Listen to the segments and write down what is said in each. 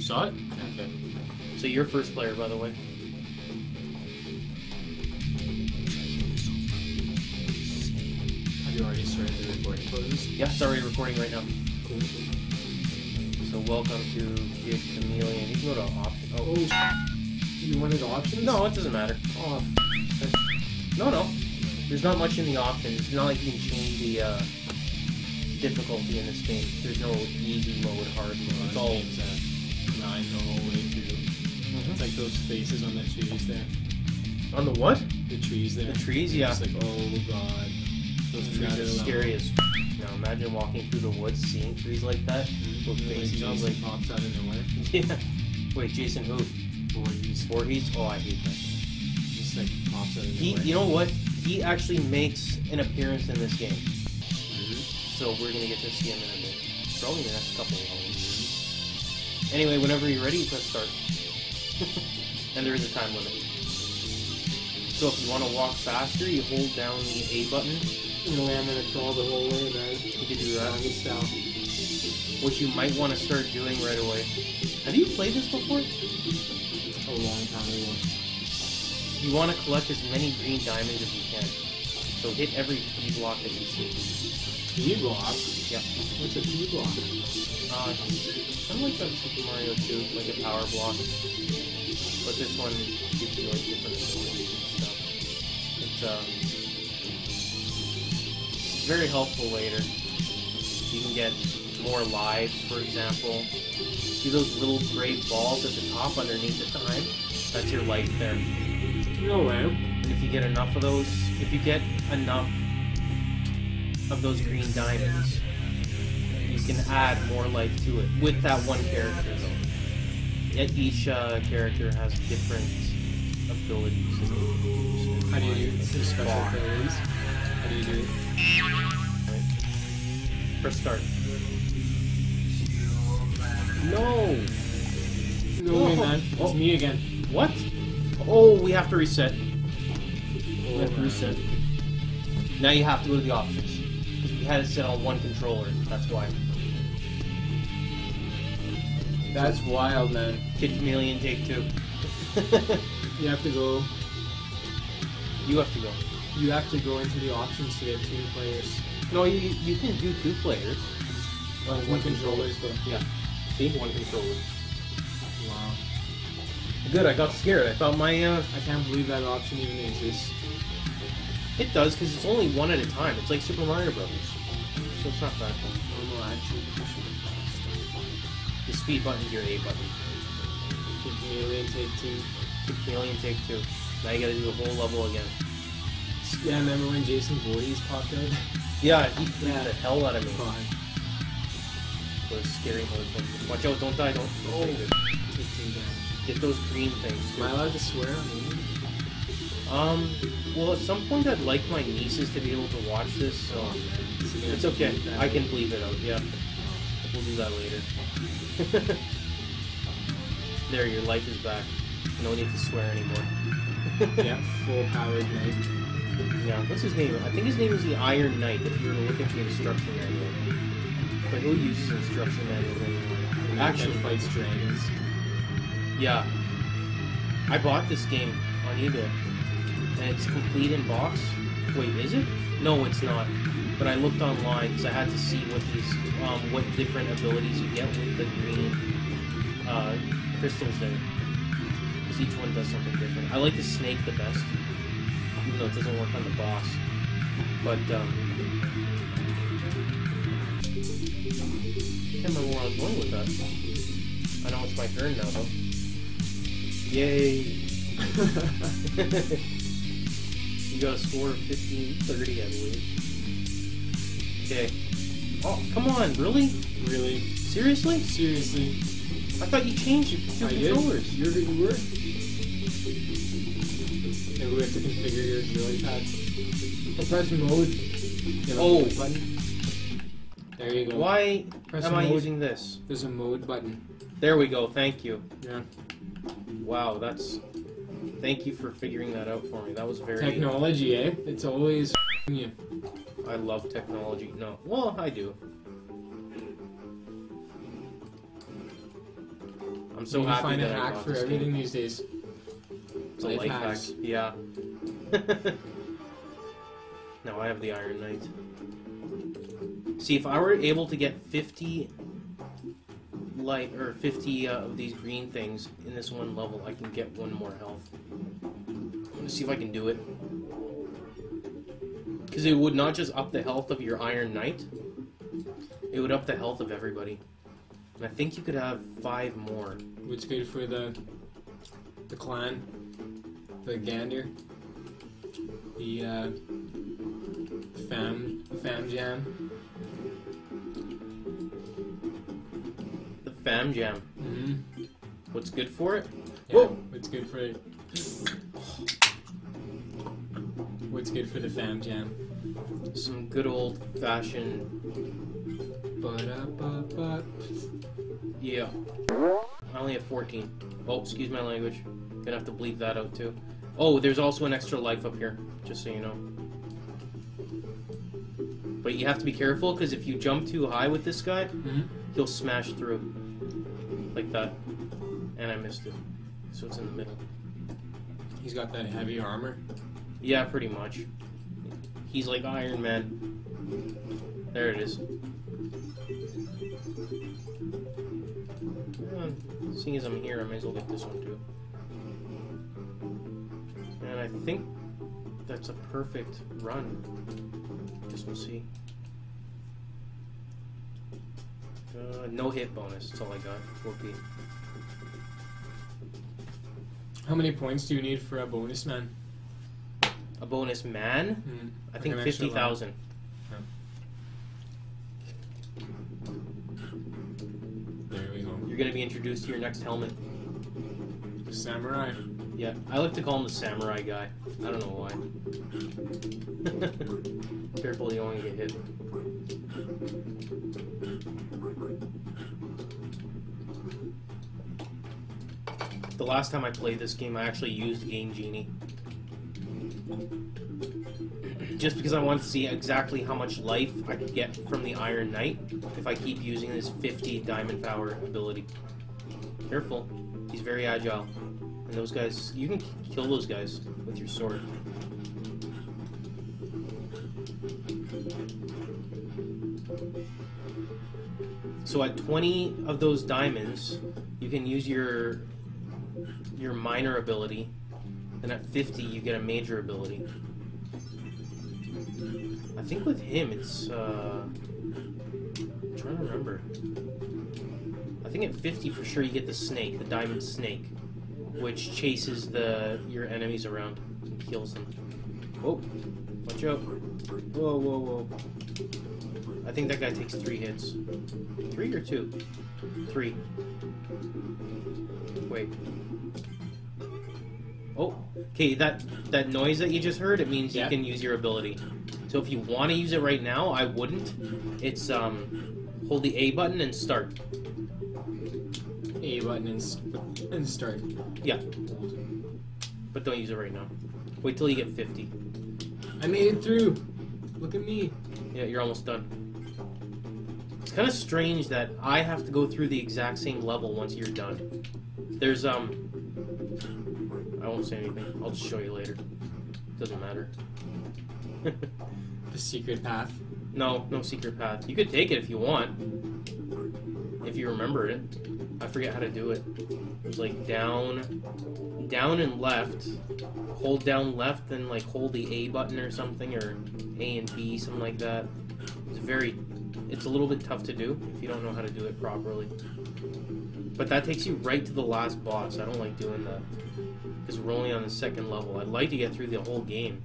You saw it? Okay. So you're first player, by the way. Have you already started the recording process? Yeah, it's already recording right now. Cool. So welcome to Kid Chameleon. You can go to option. Oh, Oh, you wanted options? no, it doesn't matter. Oh, No, no. There's not much in the options. It's not like you can change the uh, difficulty in this game. There's no easy mode, hard mode. It's all. Games at nine the whole way through. It's like those faces on the trees there. On the what? The trees there. The trees, yeah. It's like, oh god. Those trees are level. scary as f- Now imagine walking through the woods, seeing trees like that. With Like faces Jason like. pops out of nowhere. Yeah. Wait, Jason who? Voorhees. Voorhees? Oh, I hate that. Just like pops out of He, nowhere. you know what? He actually makes an appearance in this game. Mhm. So we're gonna get to see him in a bit. Probably in the next couple of hours. Anyway, whenever you're ready, press start. and there is a time limit. So if you want to walk faster, you hold down the A button. You know, I'm gonna crawl the whole way there. You can do that. Style. What you might want to start doing right away. Have you played this before? A long time ago. You want to collect as many green diamonds as you can. So hit every P block that you see. P block? Yep. What's a P block? Uh, kind of like that Super Mario 2, like a power block. But this one gives you like different abilities and stuff. It's uh, very helpful later. You can get more lives, for example. See those little gray balls at the top underneath the time? That's your life there. No way. And if you get enough of those, if you get enough of those green diamonds, you can add more life to it with that one character though. Yet each uh, character has different abilities. that they can use. How do you do the special Bar. abilities? How do you do it? Right. Press start. No! No way, man. It's Oh. me again. What? Oh, we have to reset. We have to reset. Now you have to go to the options. Because we had it set on one controller. That's why. That's wild, man. Kid Chameleon, take two. You have to go. you have to go. You have to go into the options to get two players. No, you you can do two players. One controller, but Yeah. See, one controller. wow. Good. I got scared. I thought my uh, I can't believe that option even exists. it does because it's only one at a time. It's like Super Mario Brothers, so it's not bad. Speed button, your A button. Kid Chameleon take two. Chameleon, take two. Now you got to do the whole level again. Yeah, remember when Jason Voorhees popped out? Yeah, he freaked Yeah. the hell out of me. Fine. Those scary motherfuckers. Watch out! Don't die! Don't. Oh, 15 damage. get those green things. Am I allowed to swear on you? Um. Well, at some point, I'd like my nieces to be able to watch this. So it's okay. I can bleep it out. Yeah. We'll do that later. there, your life is back. No need to swear anymore. yeah, full powered knight. Yeah, what's his name? I think his name is the Iron Knight, if you were to look at the instruction manual. But who uses instruction manuals anymore? Actually fights dragons. Yeah. I bought this game on eBay. And it's complete in box. Wait, is it? No, it's not. But I looked online because I had to see what these, um, what different abilities you get with the green uh, crystals there. Because each one does something different. I like the snake the best, even though it doesn't work on the boss. But um, can't remember where I was going with that. I know it's my turn now, though. Yay! you got a score of 1530, I believe. Okay. Oh, come on, really? Really? Seriously? Seriously? I thought you changed your to two I did. You're, you were. Maybe we have to configure your joypad. Oh, press mode. You have Oh. mode button. There you go. Why Press am I using this? There's a mode button. There we go, thank you. Yeah. Wow, that's... Thank you for figuring that out for me. That was very... Technology, eh? It's always you. I love technology. No. Well, I do. I'm so you happy find that a I hack got for everything game. these days. It's a Life life hack. hacks. Yeah. now I have the Iron Knight. See, if I were able to get 50 light or 50 uh, of these green things in this one level, I can get one more health. See if I can do it. Because it would not just up the health of your Iron Knight, it would up the health of everybody. And I think you could have five more. What's good for the the clan, the Gander, the uh, fam fam jam. The Fam Jam. Mm-hmm. What's good for it? Yeah, Whoa. what's good for it? What's good for the fam jam? Some good old fashioned. Yeah. I only have 14. Oh, excuse my language. Gonna have to bleep that out too. Oh, there's also an extra life up here, just so you know. But you have to be careful because if you jump too high with this guy, Mhm. he'll smash through. Like that. And I missed it. So it's in the middle. He's got that heavy armor. Yeah, pretty much. He's like Iron Man. There it is. Yeah, seeing as I'm here, I might as well get this one too. And I think that's a perfect run. Guess we'll see. Uh, no hit bonus. That's all I got. 4P. How many points do you need for a bonus man? A bonus man? Mm, I think extra fifty thousand. There we go. You're gonna be introduced to your next helmet. Samurai. Yeah, I like to call him the samurai guy. I don't know why. Careful, you don't want to get hit. The last time I played this game, I actually used Game Genie. Just because I want to see exactly how much life I could get from the Iron Knight if I keep using this 50 diamond power ability. Careful, he's very agile. And those guys, you can kill those guys with your sword. So at 20 of those diamonds, you can use your your minor ability, and at 50 you get a major ability. I think with him it's uh I'm trying to remember. I think at 50 for sure you get the snake, the diamond snake, which chases the your enemies around and kills them. Whoa, watch out! Whoa, whoa, whoa! I think that guy takes three hits. Three or two? Three. Wait. Oh, okay. That that noise that you just heard, it means Yeah. you can use your ability. So if you want to use it right now, I wouldn't. It's um, hold the A button and start. A button and, and start. Yeah, but don't use it right now. Wait till you get 50. I made it through. Look at me. Yeah, you're almost done. It's kind of strange that I have to go through the exact same level once you're done. There's um, won't say anything. I'll just show you later. Doesn't matter. The secret path. no, no secret path. You could take it if you want. If you remember it. I forget how to do it. It was like down, down and left. Hold down left, then like hold the A button or something, or A and B, something like that. It's very, it's a little bit tough to do if you don't know how to do it properly. But that takes you right to the last boss. I don't like doing that because we're only on the second level. I'd like to get through the whole game.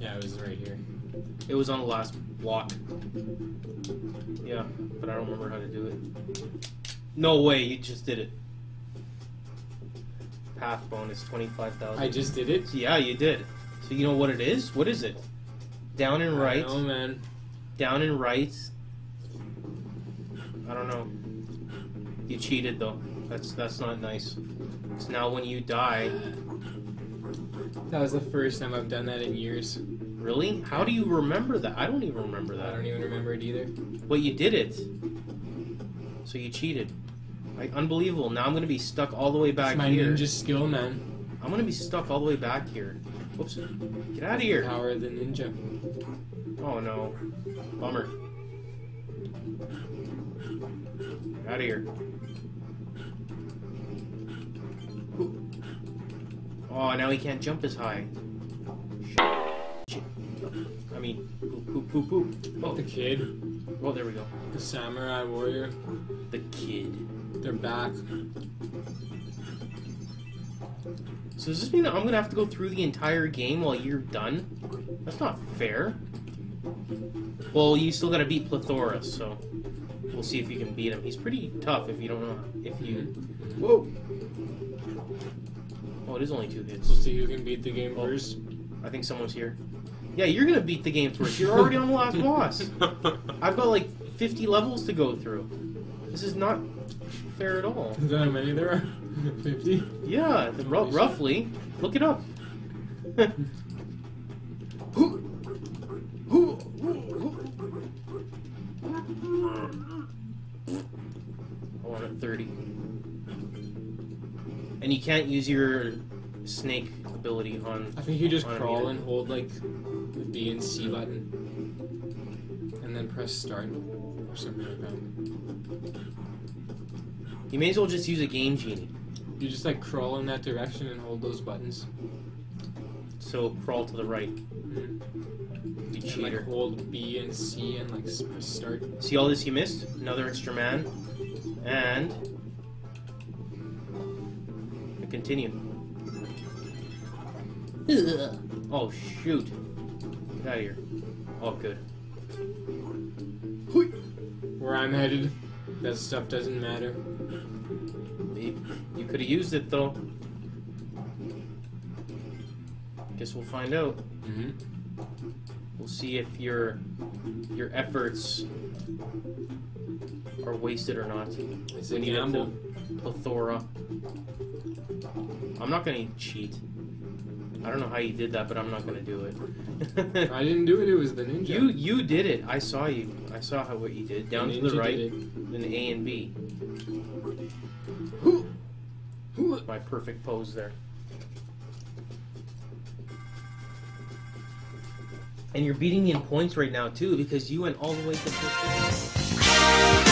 Yeah, it was right here. It was on the last block. Yeah, but I don't remember how to do it. No way, you just did it. Path bonus twenty five thousand. I just did it. Yeah, you did. So you know what it is? What is it? Down and right. Oh man. Down and right. I don't know. You cheated though. That's that's not nice. So now when you die, That was the first time I've done that in years. really? How do you remember that? I don't even remember that. I don't even remember it either. But you did it. So you cheated. Like, unbelievable. Now I'm gonna be stuck all the way back It's my here. ninja skill, man. I'm gonna be stuck all the way back here. Whoops. Get out of here. Power of the ninja. Oh no. Bummer. Out of here. Oh, now he can't jump as high. Shit. I mean, poop, poop, poop, poop. Oh, The kid, oh, there we go. the samurai warrior, The kid. they're back. So does this mean that I'm gonna have to go through the entire game while you're done? That's not fair. Well, you still gotta beat Plethora, so we'll see if you can beat him. He's pretty tough if you don't know if you. Whoa. Oh, it is only two hits. We'll see who can beat the game Oh. first. I think someone's here. Yeah, you're gonna beat the game first. You're already on the last boss. I've got like 50 levels to go through. This is not fair at all. Is that how many there are? 50? Yeah, the, ru- roughly. Look it up. want it 30. And you can't use your snake ability on. I think you just On crawl and hold like the B and C button. And then press start. Or something like that. You may as well just use a game genie. You just like crawl in that direction and hold those buttons. So crawl to the right. Mhm. You And like cheater. hold B and C and like press start. See all this you missed? Another extra man. And. and Continue. Ugh. Oh, shoot. Get out of here. Oh, good. Where I'm headed, that stuff doesn't matter. You, you could have used it, though. Guess we'll find out. Mm-hmm. We'll see if your your efforts are wasted or not. It's We a need it gamble. to plethora. I'm not gonna cheat. I don't know how you did that, but I'm not gonna do it. I didn't do it. It was the ninja. you you did it. I saw you. I saw how what you did. Down The to the right, did then A and B. My perfect pose there. And you're beating me in points right now too because you went all the way to.